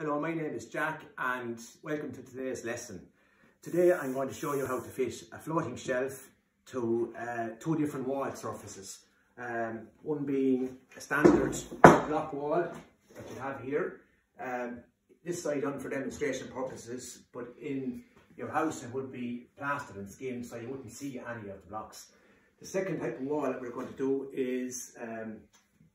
Hello, my name is Jack and welcome to today's lesson. Today I'm going to show you how to fit a floating shelf to uh, two different wall surfaces. Um, one being a standard block wall that you have here. Um, this side on for demonstration purposes, but in your house it would be plastered and skinned so you wouldn't see any of the blocks. The second type of wall that we're going to do is um,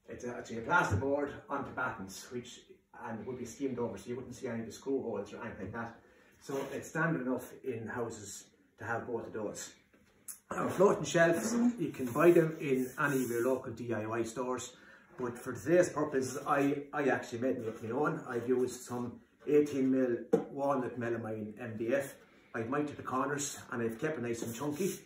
it's actually a plasterboard onto battens, which and it would be skimmed over so you wouldn't see any of the screw holes or anything like that. So it's standard enough in houses to have both of those. Our floating shelves, you can buy them in any of your local DIY stores, but for today's purposes, I, I actually made them my own. I've used some 18mm walnut melamine MDF. I've mounted the corners and I've kept it nice and chunky.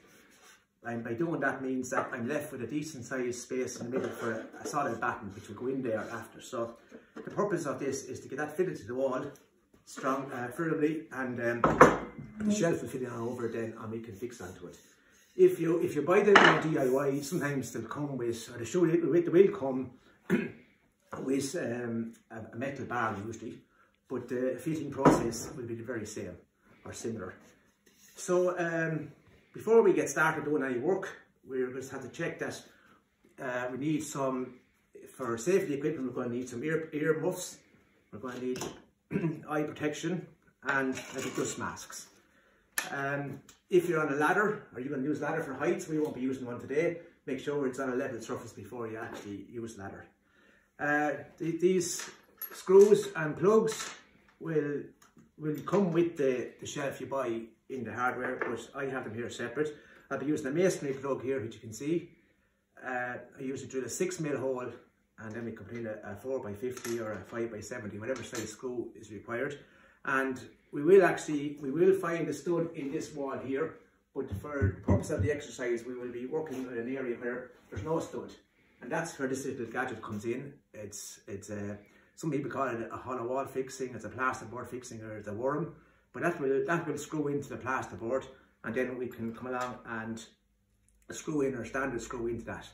And by doing that means that I'm left with a decent sized space in the middle for a solid batten which will go in there after. So the purpose of this is to get that fitted to the wall strong, uh, firmly and um, the shelf will fit in over then and we can fix onto it. If you if you buy them in DIY, sometimes they'll come with, or they show you, they will come with um, a, metal bar usually, but the fitting process will be the very same or similar. So um, before we get started doing any work, we're just have to check that uh, we need some, for safety equipment, we're going to need some ear, ear muffs, we're going to need eye protection and maybe dust masks. Um, if you're on a ladder, or you're going to use ladder for heights, we won't be using one today, make sure it's on a level surface before you actually use ladder. Uh, th these screws and plugs will will come with the, the shelf you buy in the hardware, but I have them here separate. I'll be using a masonry plug here, which you can see. Uh, I usually drill a 6 mil hole and then we put a, a 4 by 50 or a 5 by 70, whatever size screw is required. And we will actually, we will find a stud in this wall here, but for the purpose of the exercise, we will be working in an area where there's no stud. And that's where this little gadget comes in. It's, it's a, some people call it a hollow wall fixing, it's a plasterboard fixing, or it's a worm. But that will, that will screw into the plasterboard and then we can come along and screw in our standard screw into that.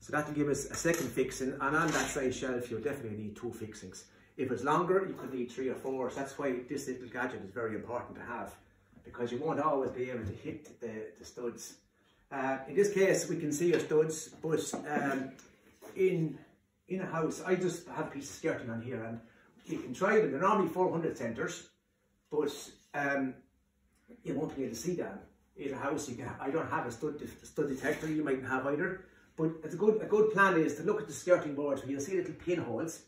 So that will give us a second fixing and on that size shelf you'll definitely need two fixings. If it's longer, you could need three or four. So that's why this little gadget is very important to have because you won't always be able to hit the, the studs. Uh, in this case, we can see your studs, but um, in, in a house, I just have a piece of skirting on here and you can try them. They're normally 400 centres, but um, you won't be able to see them. In a house, you can, I don't have a stud, stud detector, you mightn't have either. But it's a good, a good plan is to look at the skirting boards where you'll see little pinholes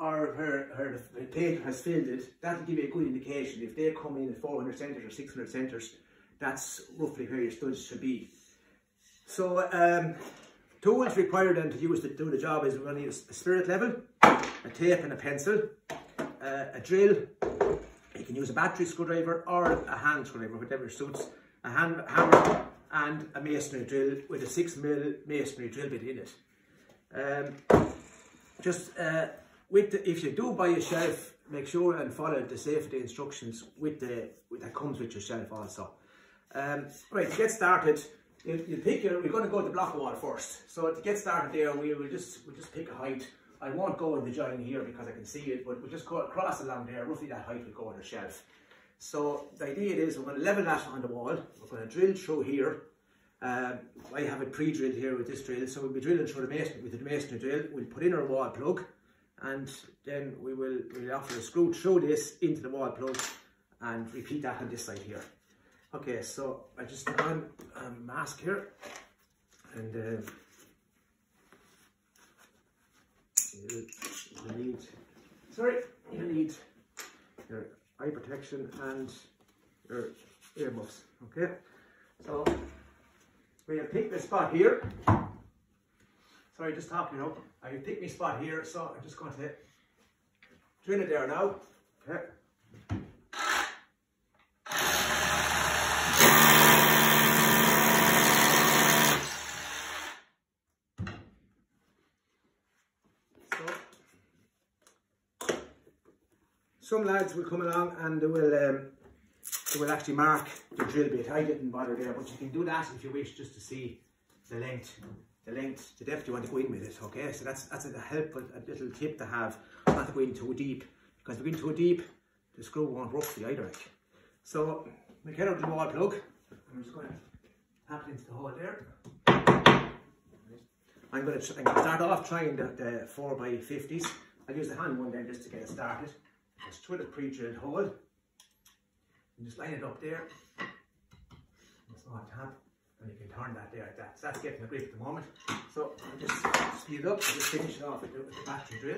or where, where the paper has filled it, that'll give you a good indication. If they come in at 400 centres or 600 centres, that's roughly where your studs should be. So um, tools required then to use to do the job is we're going to use a spirit level, a tape and a pencil, uh, a drill, can use a battery screwdriver or a hand screwdriver, whatever suits, a hand hammer and a masonry drill with a 6 mil masonry drill bit in it. Um, just uh, with the, if you do buy a shelf, make sure and follow the safety instructions with the with, that comes with your shelf also. Um, right, to get started, you, you pick your, we're going to go to the block wall first. So to get started there, we will just we'll just pick a height. I won't go in the join here because I can see it, but we'll just go across along there, roughly that height will go on the shelf. So the idea is we're going to level that on the wall. We're going to drill through here. Um, I have it pre-drilled here with this drill, so we'll be drilling through the mason with the masonry drill. We'll put in our wall plug and then we will we'll offer a screw through this into the wall plug and repeat that on this side here. Okay, so I just put on a mask here and uh, you, need sorry you need your eye protection and your earmuffs. Okay, so we'll pick this spot here. Sorry, just talking up. I pick my spot here, so I'm just going to drill it there now. Okay. Some lads will come along and they will um, they will actually mark the drill bit. I didn't bother there, but you can do that if you wish just to see the length the length, the depth you want to go in with it, okay? So that's that's a helpful a little tip to have, not to go in too deep. because if we in too deep, the screw won't work the either. So we get out the wall plug. I'm just going to tap it into the hole there. I'm going to start off trying the, the 4x50s. I'll use the hand one then just to get it started. Just drill a pre-drilled hole. And just line it up there. Small tap. And you can turn that there like that. So that's getting a grip at the moment. So I'll just speed up. I'll just finish it off with the, battery drill.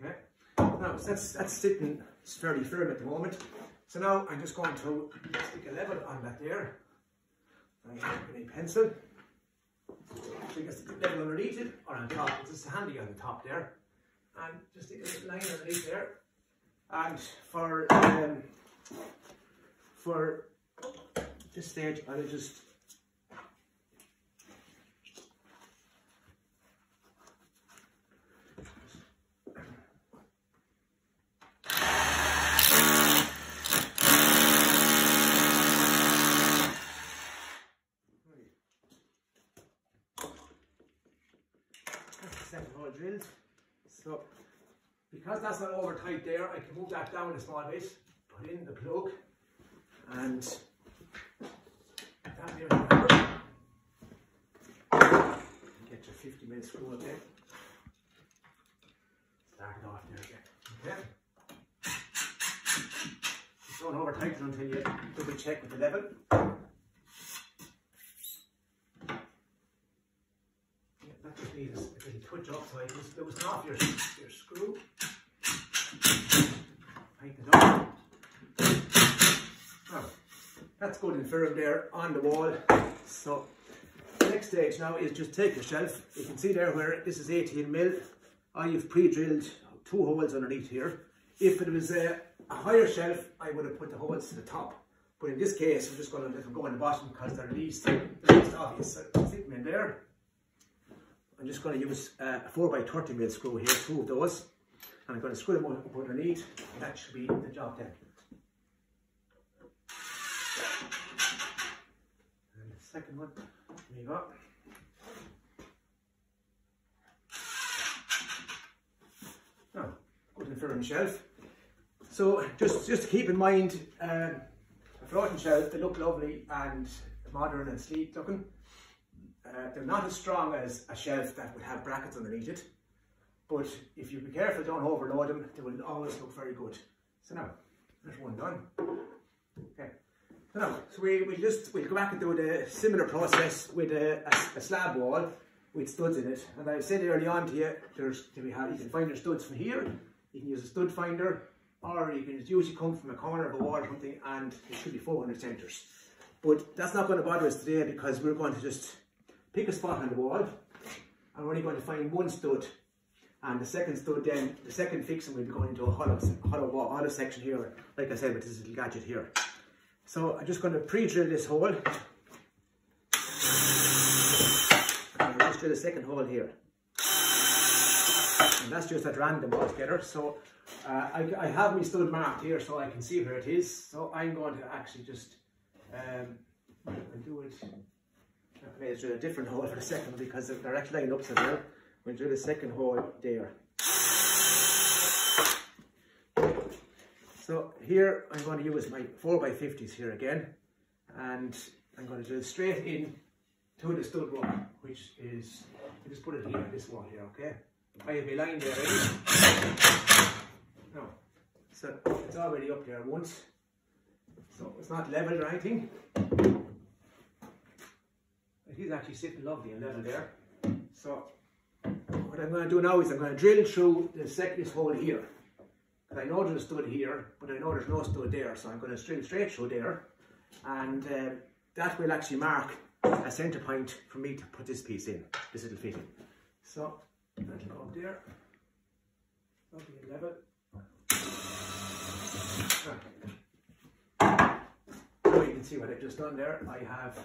Okay. Now that's that's sitting fairly firm at the moment. So now I'm just going to stick a level on that there. I have a pencil. So you can stick the level underneath it or on top. It's just handy on the top there. And just a little line underneath there. And for um, for this stage, I'll just second hole drilled. So because that's not over tight there, I can move that down a small bit, put in the plug, and that Get your 50 mil screw up there. Start off there again. Okay. Don't over tighten until you double check with the level. that just needs a off your, your screw. Tighten it up. Oh, that's good and firm there on the wall. So the next stage now is just take your shelf. You can see there where this is 18 mil. I've pre-drilled two holes underneath here. If it was a, a, higher shelf, I would have put the holes to the top. But in this case, I'm just going to let them go in the bottom because they're least, the least obvious. So them in there. I'm just going to use uh, a 4x30 mil screw here, two of those. And I'm going to screw them up underneath. That should be the job then. And the second one, you go. Now, good and firm shelf. So just, just to keep in mind, um, a floating shelf, they look lovely and modern and sleek looking. Uh, they're not as strong as a shelf that would have brackets underneath it. But if you be careful, don't overload them, they will always look very good. So now, there's one done. Okay. So now, so we, we just, we'll go back and do the similar process with a, a, a slab wall with studs in it. And I said early on to you, there's, you can find your studs from here, you can use a stud finder, or you can usually come from a corner of a wall or something, and it should be 400 centres. But that's not going to bother us today because we're going to just pick a spot on the wall and we're only going to find one stud and the second stud then, the second fixing will be going into a hollow, hollow, hollow section here, like I said with this little gadget here. So I'm just going to pre-drill this hole. And let's drill the second hole here. And that's just at random altogether. So uh, I, I, have my stud marked here so I can see where it is. So I'm going to actually just um, do it I may drill a different hole for a second because they're actually lined up somewhere. We'll drill a second hole there. So here I'm going to use my 4x50s here again and I'm going to drill straight in to the stud rope which is, I just put it here, this wall here, okay? I have my line there ready. No, so it's already up there once. So it's not level or anything. Is actually sitting lovely and level there. So what I'm going to do now is I'm going to drill through the second hole here. I know there's a stud here, but I know there's no stud there. So I'm going to drill straight through there. And uh, that will actually mark a centre point for me to put this piece in, this little fitting. So that'll go up there. Lovely and level. Now you can see what I've just done there. I have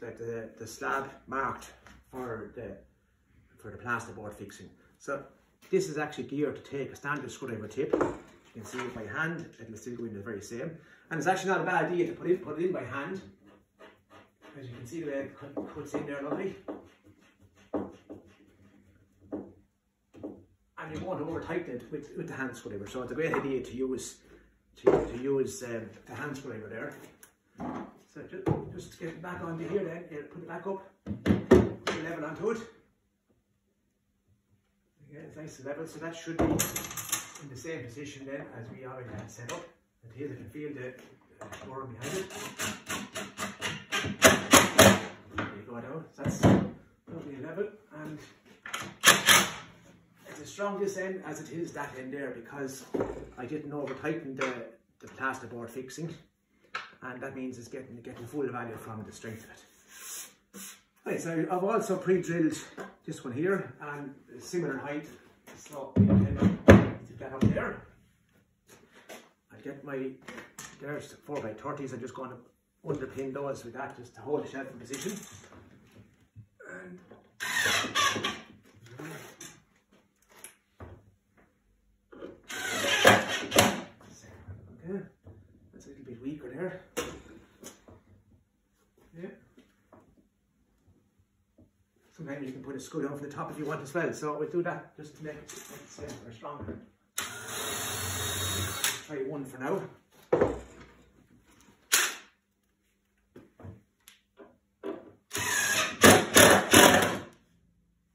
the, the, the slab marked for the for the plasterboard fixing. So this is actually geared to take a standard screwdriver tip. You can see it by hand, it'll still go in the very same. And it's actually not a bad idea to put it, put it in by hand. As you can see the way it cuts in there lovely. and you won't over tighten it with, with the hand screwdriver. So it's a great idea to use to, to use um, the hand screwdriver there. So just, just get it back onto here then, yeah, put it back up, put it level onto it. Again, it's nice and level, so that should be in the same position then as we already had set up. And here can feel the door behind it. There you go now, that's lovely level and it's as strong this end as it is that end there because I didn't over tighten the, the plasterboard fixing and that means it's getting getting full value from the strength of it. Right, so I've also pre-drilled this one here and similar height, so stick that up there. I get my there's four by thirties. I'm just going to underpin those with that just to hold the shelf in position. And okay, that's a little bit weaker there. Yeah. A screw down from the top if you want as well. So we'll do that just to make it stronger. Try one for now.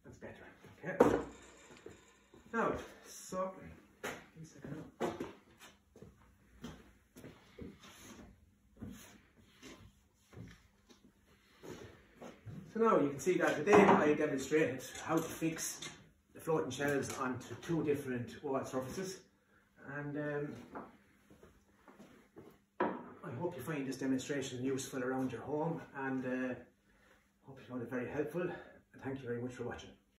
That's better. Okay. Now, so give me a second now. So now you can see that today I demonstrated how to fix the floating shelves onto two different wall surfaces and um, I hope you find this demonstration useful around your home and uh, hope you found it very helpful and thank you very much for watching.